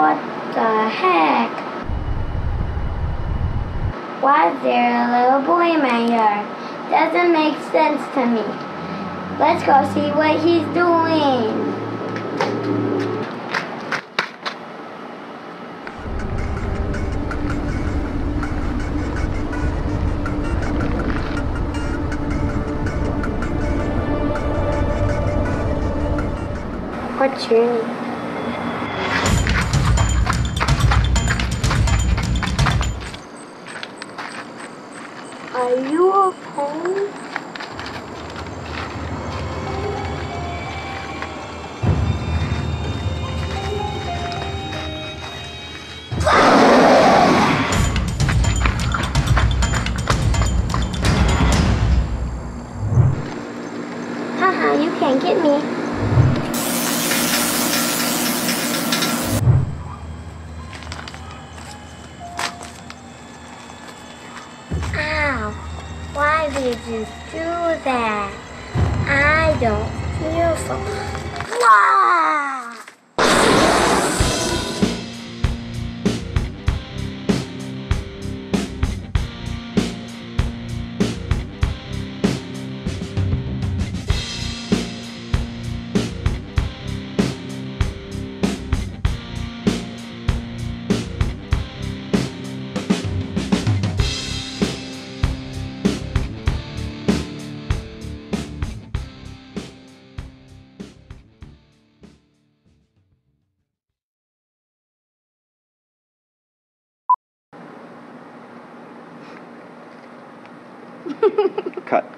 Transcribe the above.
What the heck? Why is there a little boy in my yard? Doesn't make sense to me. Let's go see what he's doing. What's your name? Are you okay? Haha, you can't get me. Why did you do that? I don't feel so. Cut.